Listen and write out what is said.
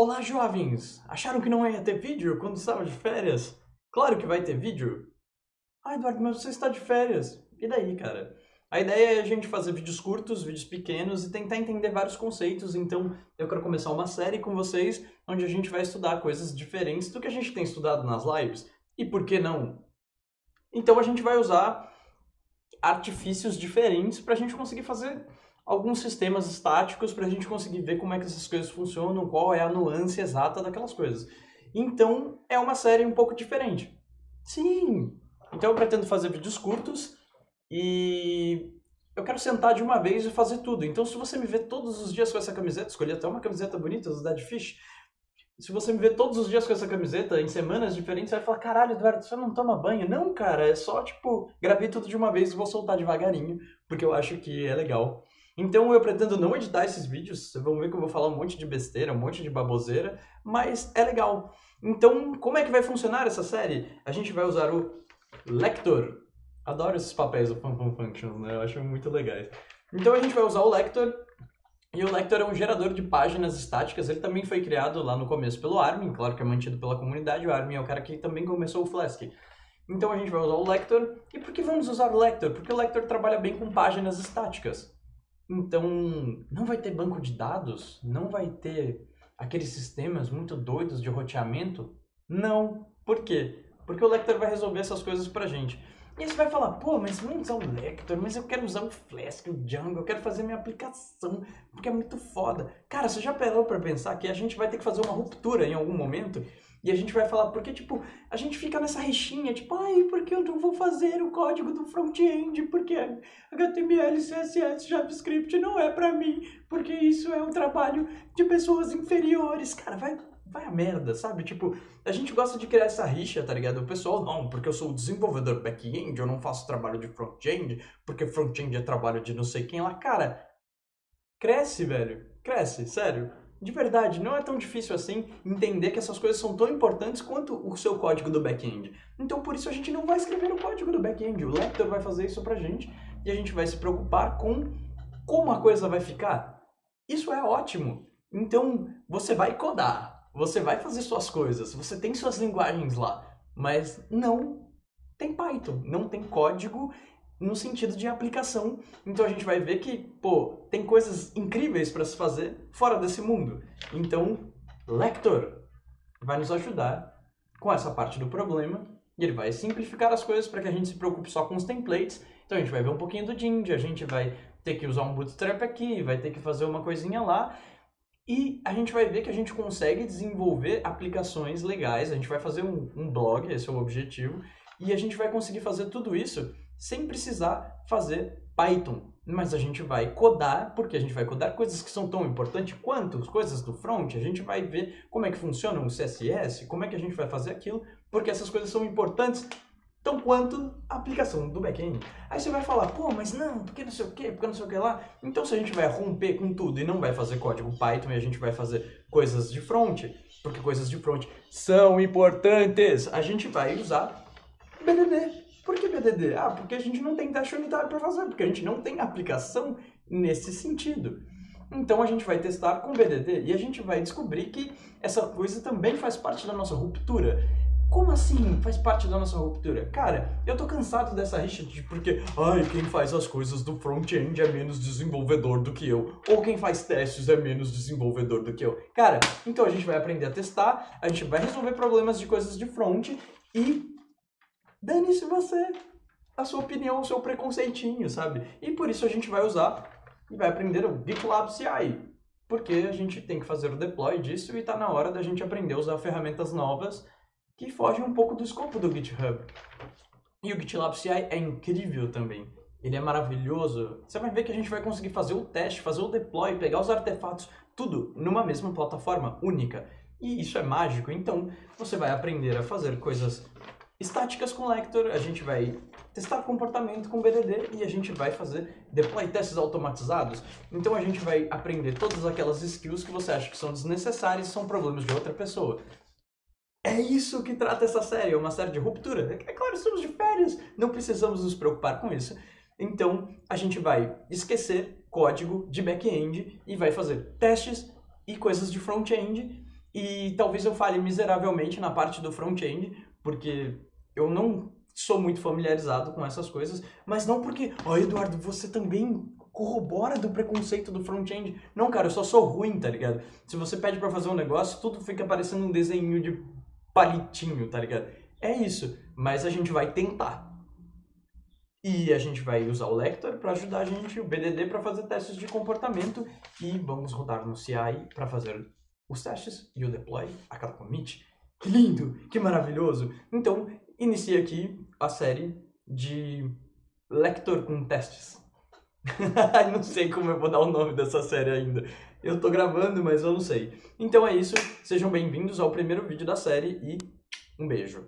Olá, jovens! Acharam que não ia ter vídeo quando estava de férias? Claro que vai ter vídeo! Ah, Eduardo, mas você está de férias. E daí, cara? A ideia é a gente fazer vídeos curtos, vídeos pequenos e tentar entender vários conceitos. Então, eu quero começar uma série com vocês onde a gente vai estudar coisas diferentes do que a gente tem estudado nas lives. E por que não? Então, a gente vai usar artifícios diferentes para a gente conseguir fazer alguns sistemas estáticos para a gente conseguir ver como é que essas coisas funcionam, qual é a nuance exata daquelas coisas. Então, é uma série um pouco diferente. Sim! Então, eu pretendo fazer vídeos curtos e eu quero sentar de uma vez e fazer tudo. Então, se você me vê todos os dias com essa camiseta, escolhi até uma camiseta bonita do Dead Fish. Se você me vê todos os dias com essa camiseta, em semanas diferentes, você vai falar: caralho, Eduardo, você não toma banho? Não, cara, é só tipo, gravei tudo de uma vez e vou soltar devagarinho, porque eu acho que é legal. Então eu pretendo não editar esses vídeos, vocês vão ver que eu vou falar um monte de besteira, um monte de baboseira, mas é legal. Então, como é que vai funcionar essa série? A gente vai usar o Lector. Adoro esses papéis do Fun Fun Functions, né? Eu acho muito legais. Então a gente vai usar o Lector, e o Lector é um gerador de páginas estáticas. Ele também foi criado lá no começo pelo Armin, claro que é mantido pela comunidade. O Armin é o cara que também começou o Flask. Então a gente vai usar o Lector. E por que vamos usar o Lector? Porque o Lector trabalha bem com páginas estáticas. Então, não vai ter banco de dados? Não vai ter aqueles sistemas muito doidos de roteamento? Não. Por quê? Porque o Lector vai resolver essas coisas pra gente. E aí você vai falar, pô, mas vamos usar o Lector, mas eu quero usar o Flask, o Django, eu quero fazer minha aplicação, porque é muito foda. Cara, você já parou pra pensar que a gente vai ter que fazer uma ruptura em algum momento e a gente vai falar, porque, tipo, a gente fica nessa rixinha, tipo, ai, porque eu não vou fazer o código do front-end, porque HTML, CSS, JavaScript não é pra mim, porque isso é um trabalho de pessoas inferiores. Cara, vai, vai a merda, sabe? Tipo, a gente gosta de criar essa rixa, tá ligado? O pessoal, não, porque eu sou desenvolvedor back-end, eu não faço trabalho de front-end, porque front-end é trabalho de não sei quem lá. Cara, cresce, velho. Cresce, sério de verdade, não é tão difícil assim entender que essas coisas são tão importantes quanto o seu código do back-end. Então, por isso, a gente não vai escrever o código do back-end. O Lector vai fazer isso pra gente e a gente vai se preocupar com como a coisa vai ficar. Isso é ótimo. Então, você vai codar, você vai fazer suas coisas, você tem suas linguagens lá, mas não tem Python, não tem código no sentido de aplicação. Então a gente vai ver que, pô, tem coisas incríveis para se fazer fora desse mundo. Então, Lector vai nos ajudar com essa parte do problema e ele vai simplificar as coisas para que a gente se preocupe só com os templates. Então a gente vai ver um pouquinho do Jinja, a gente vai ter que usar um bootstrap aqui, vai ter que fazer uma coisinha lá. E a gente vai ver que a gente consegue desenvolver aplicações legais, a gente vai fazer um, um blog, esse é o objetivo, e a gente vai conseguir fazer tudo isso sem precisar fazer Python. Mas a gente vai codar, porque a gente vai codar coisas que são tão importantes quanto as coisas do front. A gente vai ver como é que funciona o CSS, como é que a gente vai fazer aquilo, porque essas coisas são importantes tão quanto a aplicação do back-end. Aí você vai falar, pô, mas não, porque não sei o que, porque não sei o que lá. Então se a gente vai romper com tudo e não vai fazer código Python e a gente vai fazer coisas de front, porque coisas de front são importantes, a gente vai usar BDD. Por que BDD? Ah, porque a gente não tem teste unitário para fazer, porque a gente não tem aplicação nesse sentido. Então a gente vai testar com BDD e a gente vai descobrir que essa coisa também faz parte da nossa ruptura. Como assim faz parte da nossa ruptura? Cara, eu tô cansado dessa rixa de porque, ai, quem faz as coisas do front-end é menos desenvolvedor do que eu, ou quem faz testes é menos desenvolvedor do que eu. Cara, então a gente vai aprender a testar, a gente vai resolver problemas de coisas de front e dane-se você, a sua opinião, o seu preconceitinho, sabe? E por isso a gente vai usar e vai aprender o GitLab CI, porque a gente tem que fazer o deploy disso e está na hora da gente aprender a usar ferramentas novas que fogem um pouco do escopo do GitHub. E o GitLab CI é incrível também. Ele é maravilhoso. Você vai ver que a gente vai conseguir fazer o teste, fazer o deploy, pegar os artefatos, tudo numa mesma plataforma única. E isso é mágico. Então, você vai aprender a fazer coisas estáticas com Lector, a gente vai testar comportamento com BDD e a gente vai fazer deploy testes automatizados. Então a gente vai aprender todas aquelas skills que você acha que são desnecessárias e são problemas de outra pessoa. É isso que trata essa série, é uma série de ruptura. É claro, estamos de férias, não precisamos nos preocupar com isso. Então a gente vai esquecer código de back-end e vai fazer testes e coisas de front-end E talvez eu fale miseravelmente na parte do front-end, porque eu não sou muito familiarizado com essas coisas, mas não porque, ó, oh, Eduardo, você também corrobora do preconceito do front-end. Não, cara, eu só sou ruim, tá ligado? Se você pede para fazer um negócio, tudo fica parecendo um desenho de palitinho, tá ligado? É isso, mas a gente vai tentar. E a gente vai usar o Lector para ajudar a gente, o BDD para fazer testes de comportamento e vamos rodar no CI para fazer os testes e o deploy a cada commit. Que lindo, que maravilhoso. Então, inicia aqui a série de Lector com testes. não sei como eu vou dar o nome dessa série ainda. Eu tô gravando, mas eu não sei. Então é isso. Sejam bem-vindos ao primeiro vídeo da série e um beijo.